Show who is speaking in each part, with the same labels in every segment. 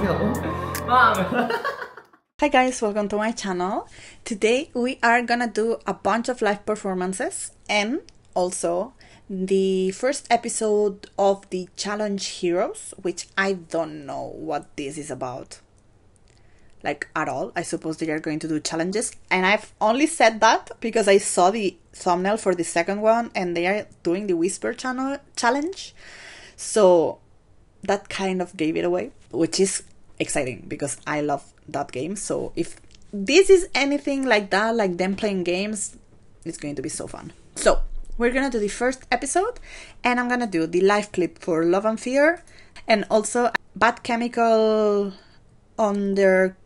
Speaker 1: Hi guys, welcome to my channel. Today we are gonna do a bunch of live performances and also the first episode of the Challenge Heroes, which I don't know what this is about. Like at all. I suppose they are going to do challenges. And I've only said that because I saw the thumbnail for the second one and they are doing the Whisper channel challenge. So that kind of gave it away, which is exciting because I love that game. So if this is anything like that, like them playing games, it's going to be so fun. So we're gonna do the first episode, and I'm gonna do the live clip for Love and Fear, and also Bad Chemical on their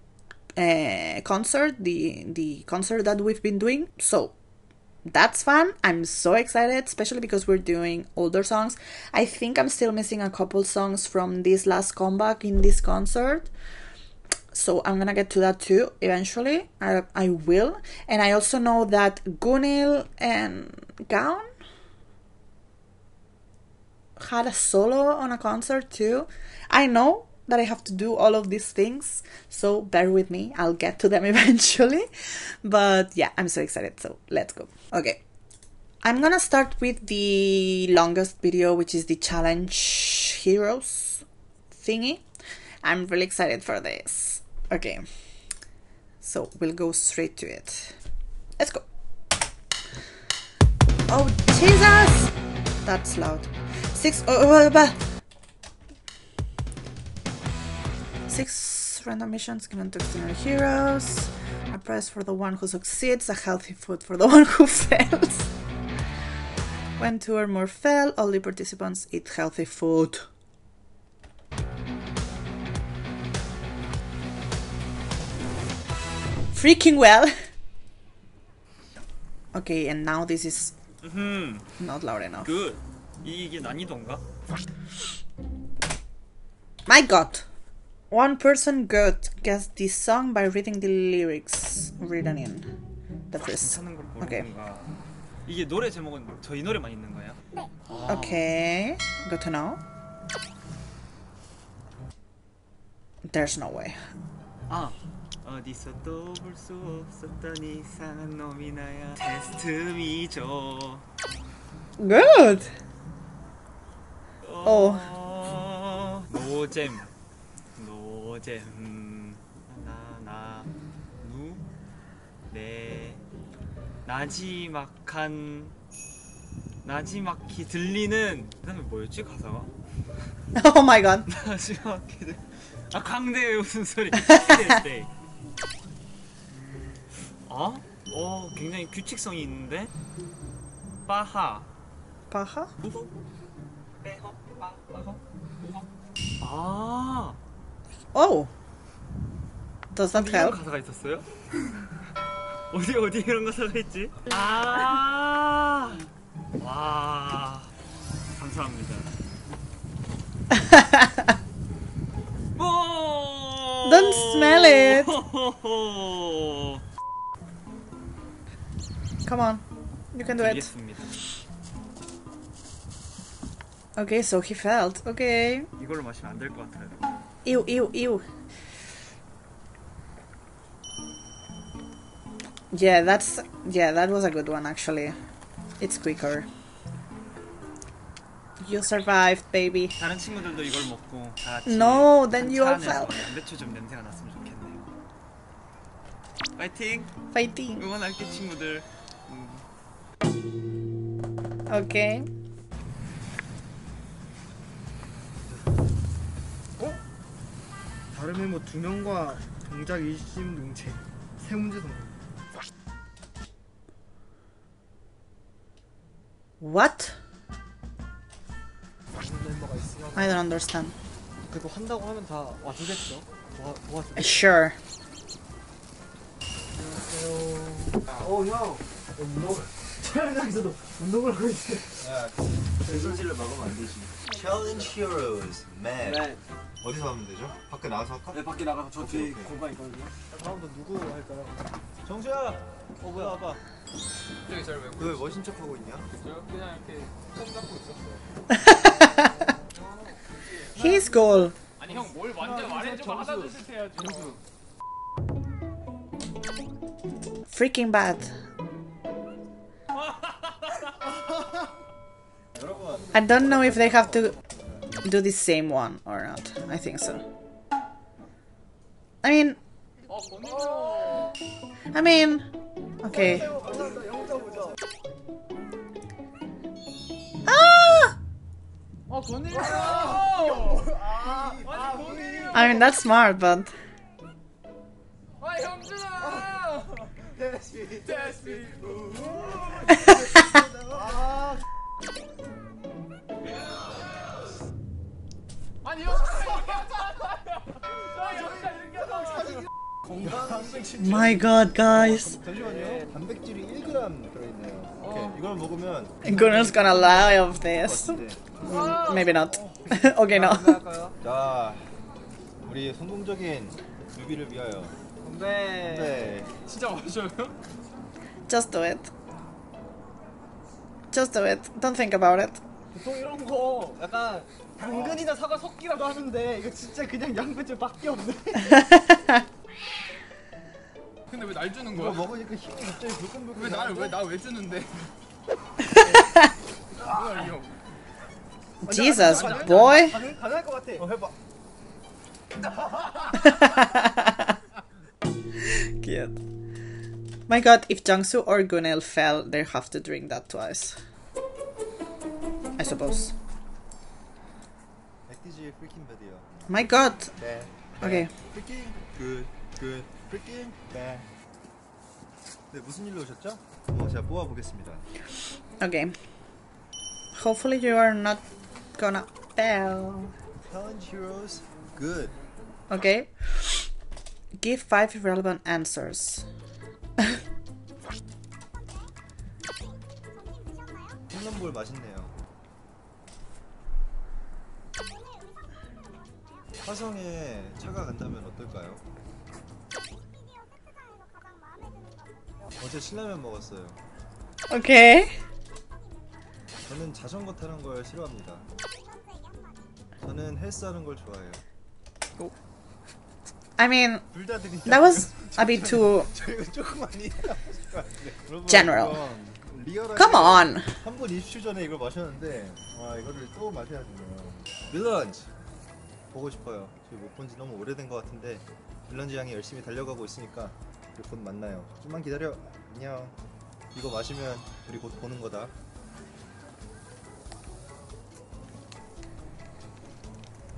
Speaker 1: uh, concert, the the concert that we've been doing. So that's fun. I'm so excited, especially because we're doing older songs. I think I'm still missing a couple songs from this last comeback in this concert. So I'm gonna get to that too eventually. I, I will. And I also know that Gunil and Gaon had a solo on a concert too. I know that I have to do all of these things, so bear with me. I'll get to them eventually. But yeah, I'm so excited. So let's go. Okay. I'm gonna start with the longest video, which is the challenge heroes thingy. I'm really excited for this. Okay. So we'll go straight to it. Let's go. Oh, Jesus! That's loud. Six. Oh, oh, oh, oh six random missions given to Xdinary Heroes. A prize for the one who succeeds, a healthy food for the one who fails. when two or more fail, only participants eat healthy food. Freaking well! okay, and now this is
Speaker 2: mm-hmm.
Speaker 1: not loud enough.
Speaker 2: Good.
Speaker 1: My god! One person got guess the song by reading the lyrics written in the first.
Speaker 2: 하는 걸 모르는
Speaker 1: 오케이.
Speaker 2: 건가? 이게 노래 제목은 저희 노래만 있는 거야?
Speaker 1: Okay, good to know. There's no way.
Speaker 2: 아 어디서 또 볼 수 없었던 이상한 놈이 나야 테스트 미죠
Speaker 1: Good!
Speaker 2: 어, 노잼 노잼 나나누네 나지막한 나지막히 들리는 그다음에 뭐였지 가사가?
Speaker 1: Oh my god.
Speaker 2: 나지막히 들... 아 광대의 웃음소리 네. 어? 어 굉장히 규칙성이 있는데 빠하
Speaker 1: Paha?
Speaker 2: 우후 빼허 빠허 우허 아
Speaker 1: Oh! Does that
Speaker 2: 이런
Speaker 1: help?
Speaker 2: 가사가 있었어요? 어디 어디 이런 가사가 있지? 아, 와, 감사합니다. 오!
Speaker 1: Don't smell it. Come on. You can do it.
Speaker 2: 알겠습니다.
Speaker 1: Okay, so he felt. Okay.
Speaker 2: 이걸로 마시면 안 될 것 같아요.
Speaker 1: Ew, ew, ew. Yeah, that's. Yeah, that was a good one actually. It's quicker. You survived, baby.
Speaker 2: 다른 친구들도 이걸 먹고 다 같이
Speaker 1: No, then
Speaker 2: 한
Speaker 1: you
Speaker 2: 차
Speaker 1: all
Speaker 2: 안에서
Speaker 1: fell.
Speaker 2: 양배추 좀 냄새가 났으면 좋겠네요. 파이팅!
Speaker 1: Fighting.
Speaker 2: 응원할게 친구들. 음.
Speaker 1: Okay.
Speaker 3: 다른 멤버 두 명과 동작 일심 동체 세 문제 성공.
Speaker 1: What?
Speaker 3: 다른 멤버가 있으면
Speaker 1: I don't understand.
Speaker 3: 그래도 한다고 하면 다 와주겠죠. 도와 도와주.
Speaker 1: Sure.
Speaker 3: 안녕하세요. 어 형. 운동 촬영장에서도 운동을 하고 있어요.
Speaker 4: 소시를 먹으면 안 되지. Challenge Heroes, man. 어디서 하면 되죠? 밖에 나가서 할까?
Speaker 3: 네 밖에 나가서 저 뒤에
Speaker 4: 오케이.
Speaker 3: 공간 있거든요. 다음부터 누구 할까요? 정수야. 어 뭐야 아빠.
Speaker 4: 너왜 멋진 척 하고 있냐?
Speaker 1: His goal.
Speaker 3: 어
Speaker 5: 형뭘 먼저 말해주고 하나 둘셋 해야지.
Speaker 1: Freaking bad. I don't know if they have to do the same one or not. I think so. I mean... I mean... Okay. Ah! I mean, that's smart, but...
Speaker 5: 아 형준아.
Speaker 3: 데스피 데스피
Speaker 5: 아니 형 이렇게 하잖아요. 나 여기가 이렇게 하잖아.
Speaker 1: my god, guys,
Speaker 4: 잠시만요 단백질이 1g 들어있네요 오케이 이걸 먹으면
Speaker 1: Gunnar's gonna lie of this.
Speaker 4: 네.
Speaker 1: Maybe not. okay, no.
Speaker 4: 자 우리 성공적인 뮤비를 위하여
Speaker 3: 건배
Speaker 4: 네
Speaker 5: 진짜 마셔요?
Speaker 1: Just do it. Just do it. Don't think about it.
Speaker 3: 보통 이런 거 약간 당근이나 사과 섞기라도 하는데 이거 진짜 그냥 양배추밖에 없네.
Speaker 5: 근데 왜 날 주는 거야?
Speaker 4: 먹으니까 힘이 갑자기 불끈불끈.
Speaker 5: 왜 나를 왜 나 왜 주는데? 뭐야 이거?
Speaker 1: Jesus, boy.
Speaker 3: 가능 가능할 것 같아.
Speaker 4: 어, 해봐.
Speaker 1: Cute. My god, if Jungsu or Gunil fell, they have to drink that twice. I suppose
Speaker 4: 액티지의 프리킹 배드요
Speaker 1: My god.
Speaker 4: 네
Speaker 1: Okay.
Speaker 4: 프리킹 굿굿 프리킹 네. 네 무슨 일로 오셨죠? 어, 제가 뽑아보겠습니다
Speaker 1: Okay. Hopefully you are not gonna fail.
Speaker 4: Challenge Heroes good
Speaker 1: Okay. Give five relevant answers.
Speaker 4: 홈런볼 맛있네요 화성에 차가 간다면 어떨까요? 어제 신라면 먹었어요
Speaker 1: Okay.
Speaker 4: 저는 자전거 타는 걸 싫어합니다 저는 헬스하는 걸 좋아해요
Speaker 1: I mean, that was a bit too. General. Come on.
Speaker 4: 3분 20초 전에 이걸 마셨는데 와 이거를 또 마셔야 되네요 빌런즈 보고 싶어요. 지금 못본 지 너무 오래된 것 같은데 빌런즈 양이 열심히 달려가고 있으니까 우리 곧 만나요. 좀만 기다려. 안녕. 이거 마시면 우리 곧 보는 거다.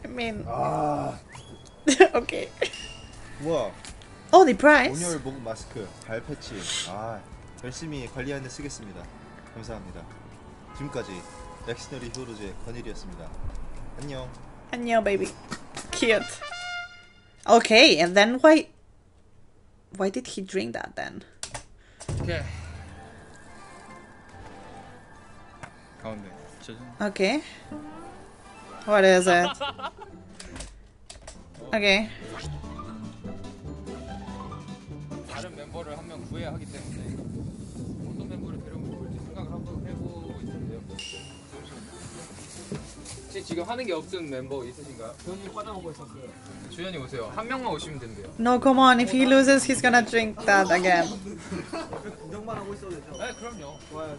Speaker 1: I mean,
Speaker 4: 아.
Speaker 1: okay.
Speaker 4: 우와.
Speaker 1: Oh, the price.
Speaker 4: 온열 목 마스크 발 패치. 아 열심히 관리하는 데 쓰겠습니다. 감사합니다. 지금까지 렉시너리 히어로즈의 권일이었습니다. 안녕
Speaker 1: 안녕, baby. Cute. Okay, and then why? Why did he drink that then?
Speaker 5: 오케이. 가운데. 짜잔.
Speaker 1: Okay. What is it? Okay.
Speaker 5: 다른 멤버를 한 명 구해야 하기 때문에 지금 하는 게 없은 멤버 있으신가요? 주현이 오세요. 한 명만 오시면 된대요.
Speaker 1: No, come on. If he loses, he's gonna drink that again.
Speaker 3: 하고 있어도 되죠?
Speaker 5: 네, 그럼요.
Speaker 3: 좋아요, 좋아요.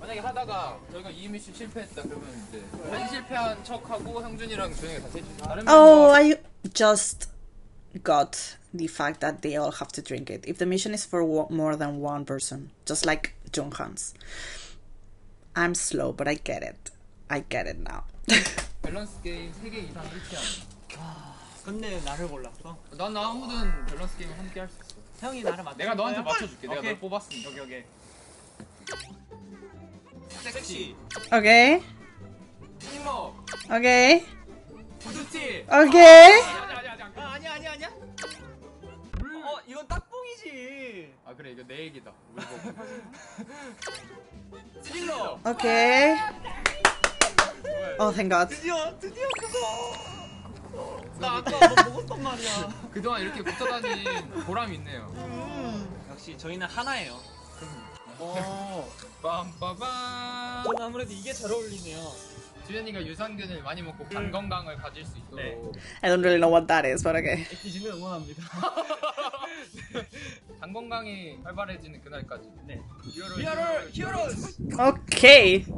Speaker 5: 만약에 하다가 저희가 실패했다 그러면 이제 실패한 척하고 형준이랑 해주세요. 다른
Speaker 1: Oh,
Speaker 5: 멤버
Speaker 1: I just got the fact that they all have to drink it. If the mission is for more than one person, just like Jun Han's. I'm slow, but I get it. I get it now.
Speaker 5: 밸런스 게임 3개 이상 일치하는.
Speaker 3: 근데 나를 골랐어?
Speaker 5: 난 아무든 밸런스 게임 함께 할 수 있어.
Speaker 3: 형이 나를 맞춰
Speaker 5: 내가 너한테 맞춰줄게. 내가
Speaker 3: 오케이.
Speaker 5: 널 뽑았으니까.
Speaker 3: 오케이 오케이
Speaker 5: 섹시,
Speaker 1: Okay.
Speaker 5: 이모,
Speaker 1: Okay.
Speaker 5: 부드티.
Speaker 1: Okay.
Speaker 5: 아니 아니 아니. 아니.
Speaker 3: 아 아니야 아니야 아니야 어 이건 딱뽕이지
Speaker 5: 아 그래 이거 내 얘기다. 우리 뭐 스릴러.
Speaker 1: Okay. Thank God.
Speaker 3: 드디어 드디어 그거 나 아까 뭐 먹었단 말이야
Speaker 5: 그동안 이렇게 붙어 다닌 보람이 있네요.
Speaker 3: 역시 저희는 하나예요 어
Speaker 5: 빰빠밤.
Speaker 3: 저는 아무래도 이게 잘 어울리네요
Speaker 5: 주현이가 유산균을 많이 먹고 간 건강을 가질 수 있도록
Speaker 2: 네.
Speaker 1: I don't really know what that is, but okay.
Speaker 2: 에키즈는 응원합니다.
Speaker 5: 장건강이 활발해지는 그날까지
Speaker 2: 네
Speaker 5: 히어로
Speaker 2: 히어로즈
Speaker 1: Okay.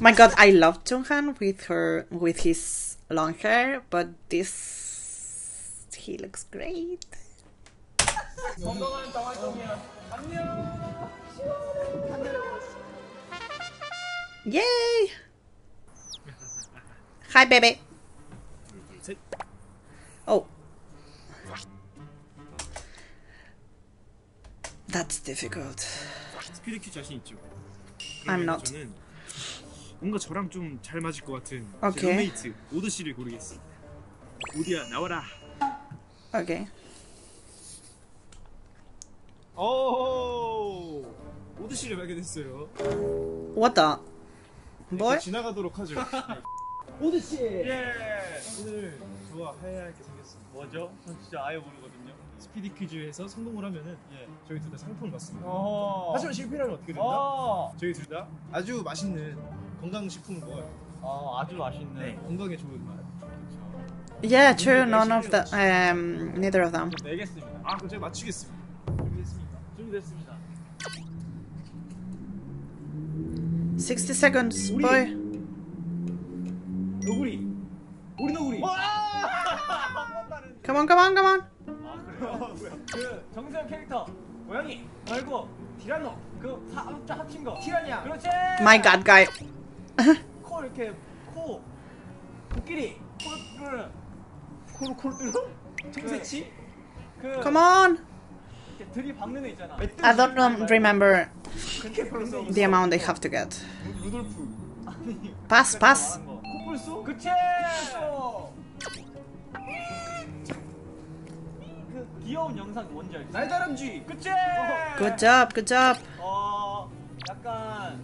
Speaker 1: My God, I love Jun Han with her with his long hair, but this he looks great. Yay! Hi, baby. Oh, That's difficult.
Speaker 3: 스피드 큐 자신 있죠?
Speaker 1: I'm not.
Speaker 3: 저는 뭔가 저랑 좀 잘 맞을 것 같은 제
Speaker 1: 오케이.
Speaker 3: 룸메이트 오드 씨를 고르겠습니다. 오디야 나와라.
Speaker 1: Okay.
Speaker 3: 오 오드 씨를 발견했어요.
Speaker 1: What the? Boy?
Speaker 3: 지나가도록 하죠.
Speaker 2: 오드 씨.
Speaker 3: 예. 오늘 저와 하야하게 생겼습니다.
Speaker 2: 뭐죠? 전 진짜 아예 모르거든요.
Speaker 3: 스피드 퀴즈에서 성공을 하면은
Speaker 2: 예.
Speaker 3: 저희 둘 다 상품을 받습니다.
Speaker 2: 어.
Speaker 3: 하지만 실패하면 어떻게 된다?
Speaker 2: 어.
Speaker 3: 저희 둘 다 아주 맛있는 건강식품을 먹어요.
Speaker 2: 어 아주 맛있네.
Speaker 3: 건강에 좋은 맛.
Speaker 1: Yeah, true. None of the. Um, neither of them.
Speaker 2: 좀 내겠습니다.
Speaker 3: 아 그럼 제가 맞추겠습니다. 준비했습니까?
Speaker 2: 준비됐습니다.
Speaker 1: 60 seconds, boy.
Speaker 3: 너구리. 우리 너구리.
Speaker 1: Come on, come on, come on.
Speaker 2: 아 그래요? 그 정세현 캐릭터 고양이 말고 티라노 그 사, 합- 합친 거 티라니야 그렇지
Speaker 1: My god, guy.
Speaker 2: 코 이렇게 코 코끼리 코를 코로 코를 뚫어 청새치 그
Speaker 1: Come on.
Speaker 2: 이렇게 들이박는 애 있잖아
Speaker 1: I don't know, remember
Speaker 2: 그렇게 불렀어
Speaker 1: the amount they have to get.
Speaker 2: 루돌프 아니
Speaker 1: Pass, pass.
Speaker 2: 코뿔소 그치 그 귀여운 영상 뭔지 알지
Speaker 3: 날다람쥐.
Speaker 2: 그치
Speaker 1: Good job, good job.
Speaker 2: 어 약간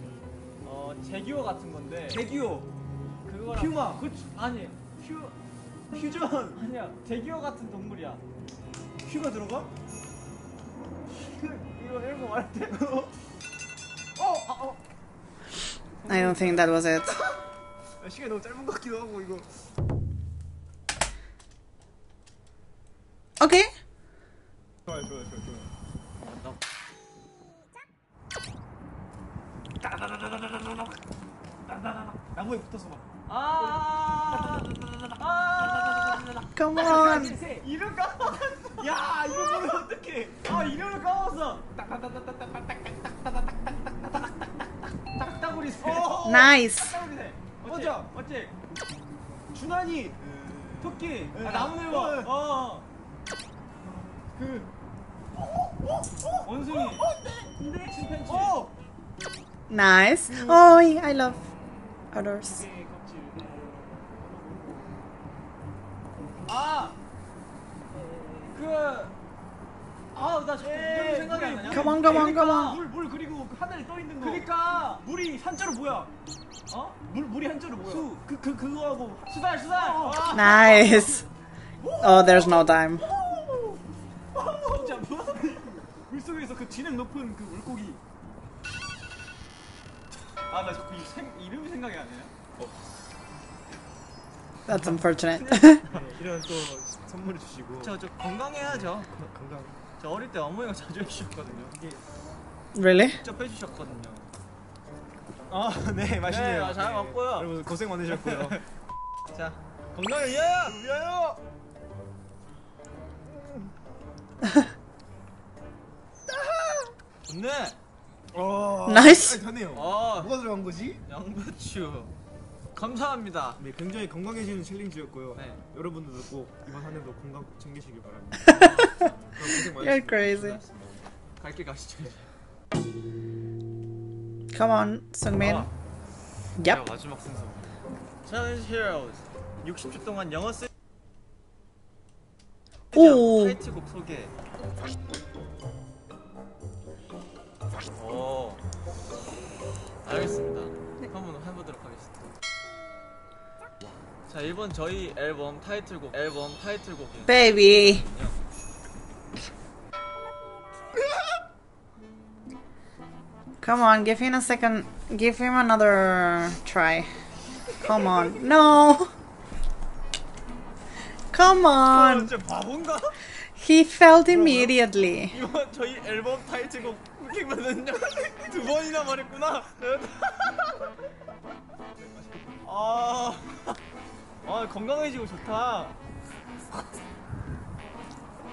Speaker 2: 어 제규어 같은 건데
Speaker 3: 대규어.
Speaker 2: 그거랑
Speaker 3: 퓨마.
Speaker 2: 그 아니 퓨
Speaker 3: 퓨전.
Speaker 2: 아니야 제규어 같은 동물이야
Speaker 3: 퓨가 들어가?
Speaker 2: 이거 이런 거 말할 때
Speaker 1: I don't think that was it.
Speaker 3: 아, 시간이 너무 짧은 것 같기도 하고 이거.
Speaker 1: Okay.
Speaker 3: 좋아요, 좋아요, 좋아요. 좋아요. 나무에 붙어서 막.
Speaker 2: 아, 아,
Speaker 1: Come on.
Speaker 2: 이름 까먹었어. 야, 이거 보면 어떡해. 아, 이름을 까먹었어. 딱따구리 새.
Speaker 1: Nice.
Speaker 2: 딱따구리 새. 어째?
Speaker 3: 맞아.
Speaker 2: 어째?
Speaker 3: 준환이.
Speaker 2: 토끼.
Speaker 3: 네.
Speaker 2: 아, 나무늘보.
Speaker 3: 네.
Speaker 2: 어. 그. 원숭이. 근데 침팬지.
Speaker 3: 어.
Speaker 1: Nice. Oh, I love others.
Speaker 2: 아. 그. 아, 나 자꾸 이름 생각이 안 나냐?
Speaker 1: Come on, come on, come on.
Speaker 2: 물, 물 그리고 그 하늘에 떠 있는 거. 그러니까 물이 한자로 뭐야? 어? 물 물이 한자로 뭐야? 수. 그 그 그거하고 수달 수달. 아.
Speaker 1: Nice. Oh, there's no time.
Speaker 2: 물속에서 그 진흙 높은 그 물고기. 아, 나 자꾸 이 생, 이름이 생각이 안 나요.
Speaker 1: That's unfortunate.
Speaker 3: 네, 이런 또 선물을 주시고.
Speaker 2: 저, 저 건강해야죠.
Speaker 3: 건강.
Speaker 2: 저 어릴 때 어머니가 자주 해주셨거든요. 이게
Speaker 1: really?
Speaker 2: 직접 해주셨거든요.
Speaker 3: 아, 네, 맛있네요.
Speaker 2: 네, 잘 먹고요.
Speaker 3: 여러분 고생 많으셨고요.
Speaker 2: 자, 건강을 위하여! 위하여! 좋네.
Speaker 3: 어.
Speaker 1: Nice.
Speaker 3: 아, 되네요.
Speaker 2: 어,
Speaker 3: 뭐가 들어간 거지?
Speaker 2: 양배추. 감사합니다.
Speaker 3: 네, 굉장히 건강해지는 챌린지였고요.
Speaker 2: 네.
Speaker 3: 여러분들도 꼭 이번 한 해도 건강 꼭 챙기시길 바랍니다. 고생 많으셨습니다.
Speaker 1: You're crazy.
Speaker 2: 갈길 가시죠.
Speaker 1: Come on, Sungmin.
Speaker 2: 아,
Speaker 1: Yep.
Speaker 2: 마지막 순서. Challenge Heroes. 60초 동안 영어 쓰.
Speaker 1: 오.
Speaker 2: 타이틀곡 소개. 오. 알겠습니다. 한번 해보도록 하겠습니다. 자, 이번 저희 앨범 타이틀곡 앨범 타이틀곡이
Speaker 1: Baby. Come on, give him a second. Give him another try. Come on. No. Come
Speaker 2: 아,
Speaker 1: on.
Speaker 2: 진짜 바본가?
Speaker 1: He failed immediately.
Speaker 2: 이번 저희 앨범 타이틀곡 후 킹거든요. 두 번이나 말했구나. 아, 아 건강해지고 좋다.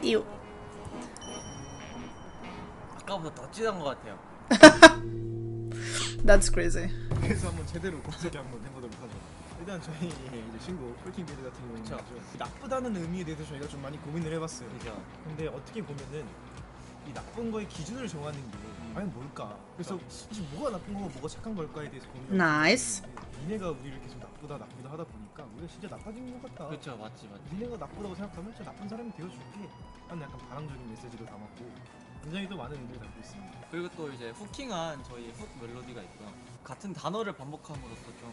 Speaker 1: Ew.
Speaker 2: 아까보다 더 진한 것 같아요.
Speaker 1: That's crazy.
Speaker 3: 그래서 한번 제대로 검색을 한번 해보도록 하죠. 일단 저희 이제 친구 폴킹 빌드 같은 경우는
Speaker 2: 그쵸.
Speaker 3: 좀 나쁘다는 의미에 대해서 저희가 좀 많이 고민을 해봤어요.
Speaker 2: 그죠.
Speaker 3: 근데 어떻게 보면은 이 나쁜 거의 기준을 정하는 게 과연 뭘까? 그래서 사실 뭐가 나쁜 거고 뭐가 착한 걸까에 대해서 고민을
Speaker 1: Nice.
Speaker 3: 해봤는데 니네가 우리를 계속 나쁘다 나쁘다 하다 보니까 우리가 진짜 나빠진 것 같다.
Speaker 2: 그렇죠, 맞지, 맞지.
Speaker 3: 니네가 나쁘다고 생각하면 진짜 나쁜 사람이 되어줄게 하는 약간 바람적인 메시지도 담았고 굉장히 또 많은 의미를 담고 있습니다.
Speaker 2: 그리고 또 이제 후킹한 저희 훅 멜로디가 있고요. 같은 단어를 반복함으로써 좀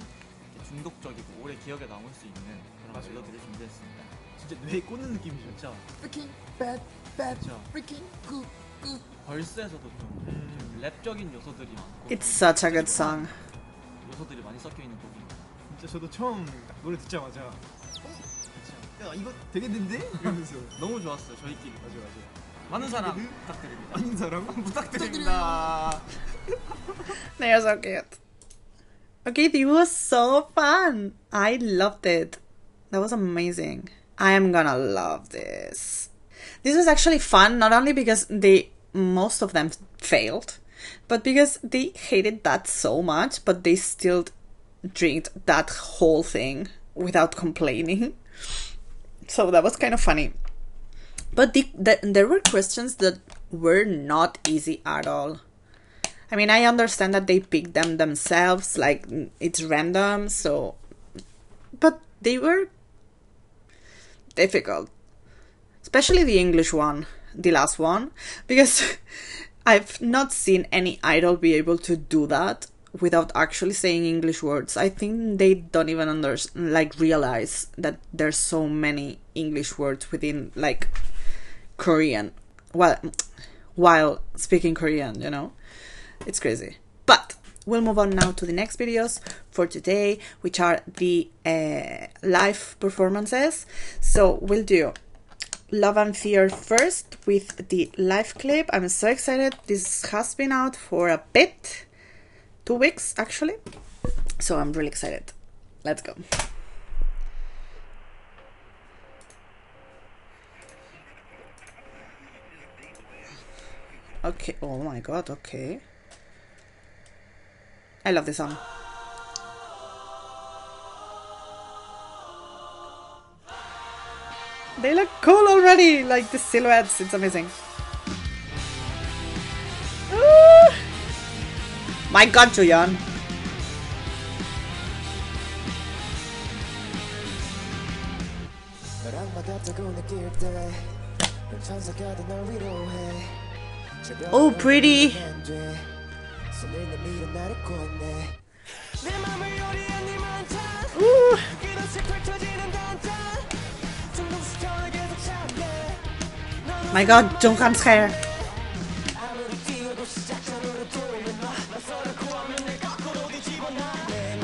Speaker 2: 이렇게 중독적이고 오래 기억에 남을 수 있는 그런
Speaker 3: 맞아요.
Speaker 2: 멜로디를 준비했습니다.
Speaker 3: 진짜 뇌에 꽂는 느낌이죠.
Speaker 2: 그렇죠.
Speaker 6: Freaking bad, bad,
Speaker 2: 그렇죠.
Speaker 6: freaking good, good.
Speaker 2: 벌스에서도 좀
Speaker 3: 음.
Speaker 2: 랩적인 요소들이 많고
Speaker 1: It's such a good song.
Speaker 2: 요소들이 많이 섞여 있는 곡입니다.
Speaker 3: 진짜 저도 처음 딱 노래 듣자마자 어? 야 이거 되겠는데? 이러면서
Speaker 2: 너무 좋았어요, 저희끼리.
Speaker 3: 맞아 맞아.
Speaker 2: 많은 사랑 부탁드립니다.
Speaker 3: 아닌 사람?
Speaker 2: 부탁드립니다.
Speaker 1: They are so cute. Okay, it was so fun. I loved it. That was amazing. I am gonna love this. This was actually fun, not only because they most of them failed, but because they hated that so much, but they still drank that whole thing without complaining. So that was kind of funny. But the, the, there were questions that were not easy at all. I mean, I understand that they picked them themselves, like it's random, so. But they were difficult. Especially the English one, the last one, because I've not seen any idol be able to do that without actually saying English words. I think they don't even under like realize that there's so many English words within like Korean. Well, while speaking Korean, you know. It's crazy. But we'll move on now to the next videos for today, which are the uh, live performances. So we'll do Love and Fear first with the live clip. I'm so excited. This has been out for a bit, two weeks actually. So I'm really excited. Let's go. Okay. Oh my god. Okay. I love this song. They look cool already! Like the silhouettes, it's amazing. Ooh. My god,
Speaker 6: Julian!
Speaker 1: Oh, pretty! Ooh. My god,
Speaker 6: don't come scare.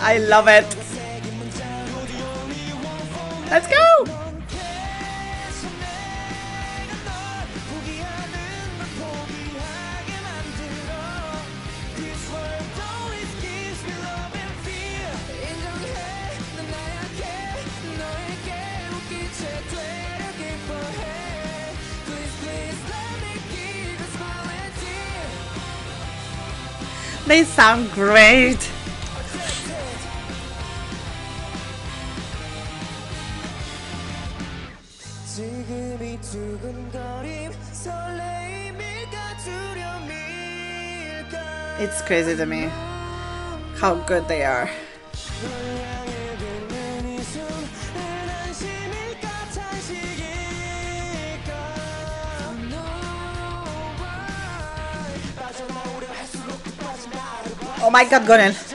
Speaker 1: I love it. Let's go! They sound great. It's crazy to me how good they are. Oh my God,
Speaker 6: Gunil.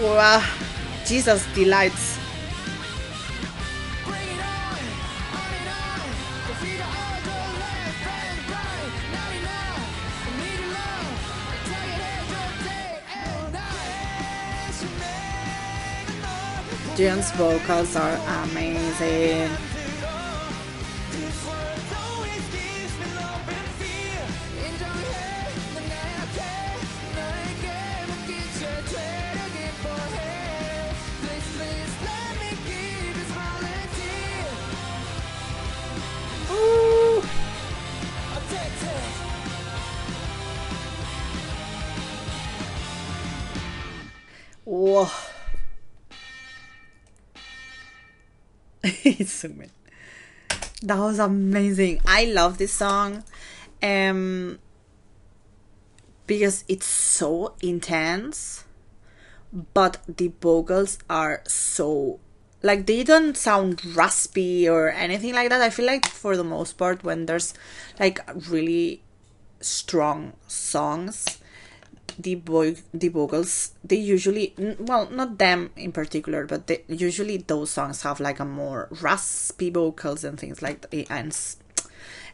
Speaker 1: Wow. Jesus delights. Jion's vocals are amazing. Amazing. That was amazing. I love this song. Um because it's so intense, but the vocals are so like they don't sound raspy or anything like that. I feel like for the most part when there's like really strong songs, the boy the vocals they usually well not them in particular but they, usually those songs have like a more raspy vocals and things like that and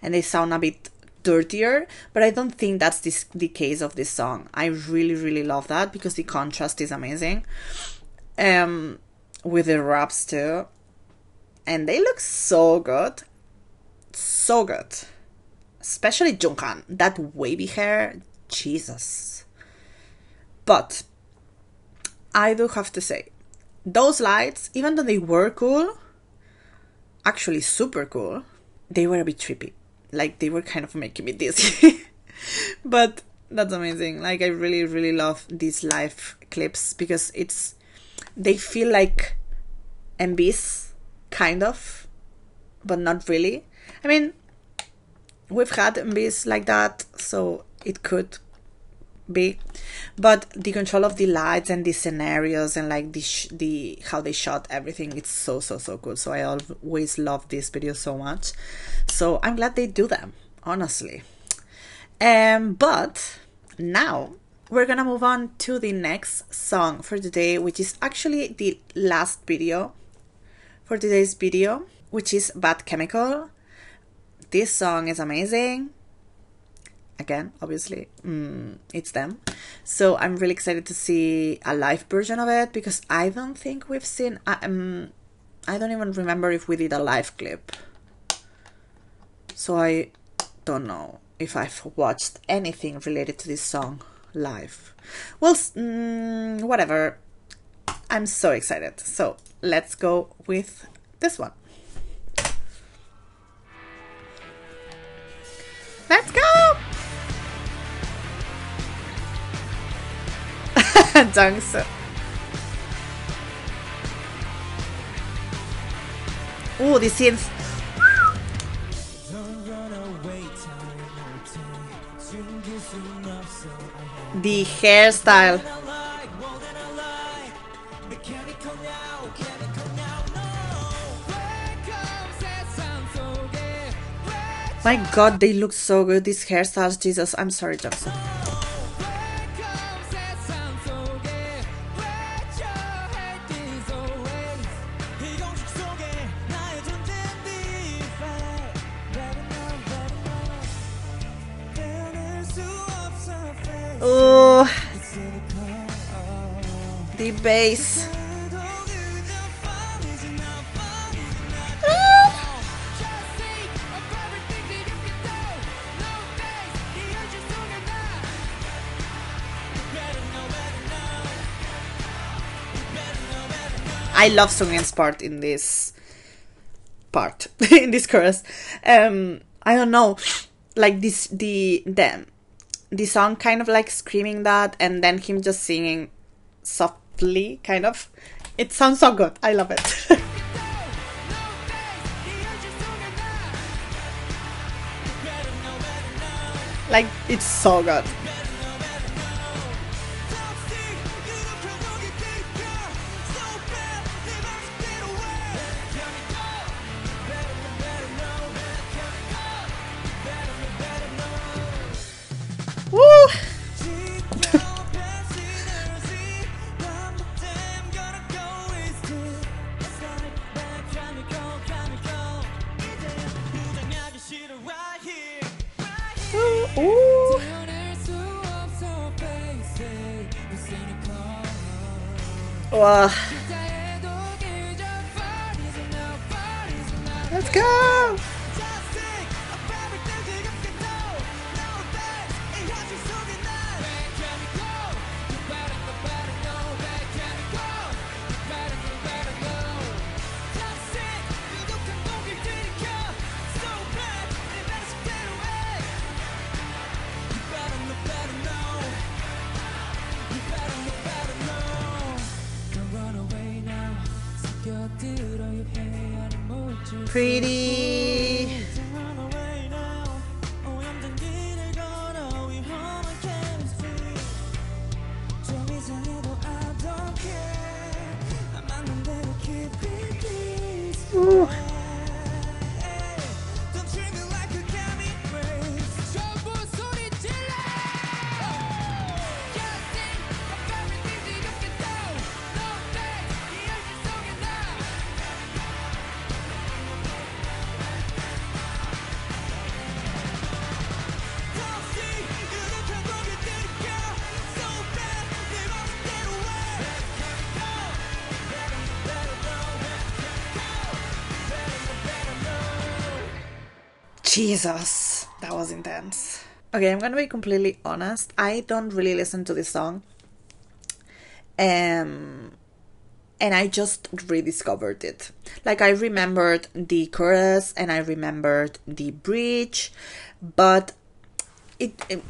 Speaker 1: and they sound a bit dirtier but i don't think that's this the case of this song. I really really love that because the contrast is amazing um with the raps too and they look so good so good. Especially Jun Han that wavy hair jesus but I do have to say, those lights, even though they were cool, actually super cool, they were a bit trippy. Like they were kind of making me dizzy. but that's amazing. Like I really, really love these live clips because it's they feel like MBs, kind of, but not really. I mean, we've had MBs like that, so it could be. But the control of the lights and the scenarios and like the sh- the how they shot everything it's so so so cool so i always love this video so much. So i'm glad they do them honestly. Um but now we're gonna move on to the next song for today which is actually the last video for today's video which is bad chemical. This song is amazing again obviously mm, it's them. So i'm really excited to see a live version of it because i don't think we've seen I- um, i don't even remember if we did a live clip. So i don't know if i've watched anything related to this song live. Well mm, whatever. I'm so excited. So let's go with this one. Let's go Jungsu. Oh, the synth. The hairstyle. My god, they look so good. These hairstyles, Jesus. I'm sorry, Jungsu. Bass. I love Sungyeon's part in this part in this chorus. Um, I don't know, like this the the the song kind of like screaming that, and then him just singing softly, kind of. It sounds so good. I love it. like it's so good. Pretty. Jesus, that was intense. Okay, I'm gonna be completely honest. I don't really listen to this song. Um and I just rediscovered it. Like I remembered the chorus and I remembered the bridge, but it, it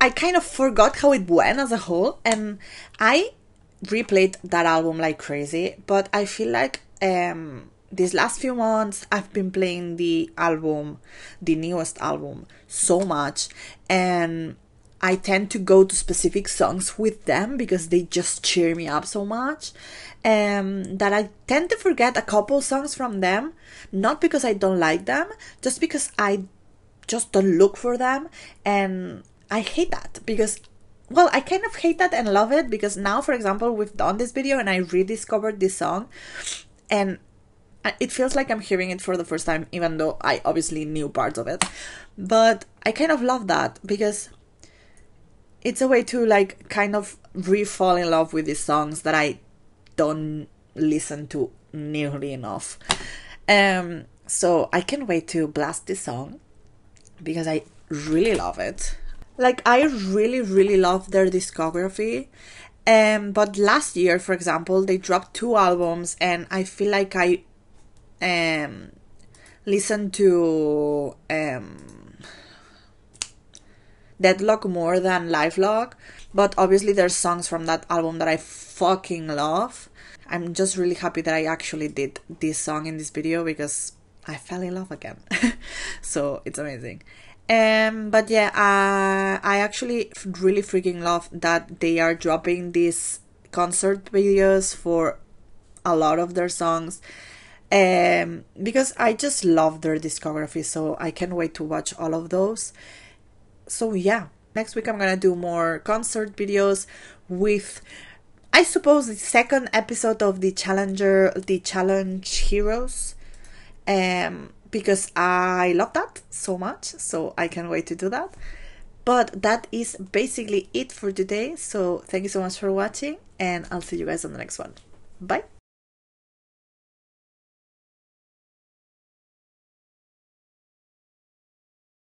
Speaker 1: I kind of forgot how it went as a whole and I replayed that album like crazy, but I feel like um these last few months I've been playing the album, the newest album, so much. And I tend to go to specific songs with them because they just cheer me up so much. Um, that I tend to forget a couple songs from them, not because I don't like them, just because I just don't look for them. And I hate that because well, I kind of hate that and love it because now, for example, we've done this video and I rediscovered this song. And it feels like I'm hearing it for the first time, even though I obviously knew parts of it. But I kind of love that because it's a way to like kind of re-fall in love with these songs that I don't listen to nearly enough. Um, so I can't wait to blast this song because I really love it. Like I really, really love their discography. Um, but last year, for example, they dropped two albums, and I feel like I um listened to um Deadlock more than Livelock, but obviously there's songs from that album that I fucking love. I'm just really happy that I actually did this song in this video because I fell in love again. so it's amazing. Um, but yeah, uh, I actually really freaking love that they are dropping these concert videos for a lot of their songs um, because I just love their discography, so I can't wait to watch all of those. So yeah, next week I'm gonna do more concert videos with, I suppose, the second episode of the Challenger, the Challenge Heroes, um, because I love that so much, so I can't wait to do that. But that is basically it for today. So thank you so much for watching, and I'll see you guys on the next one. Bye.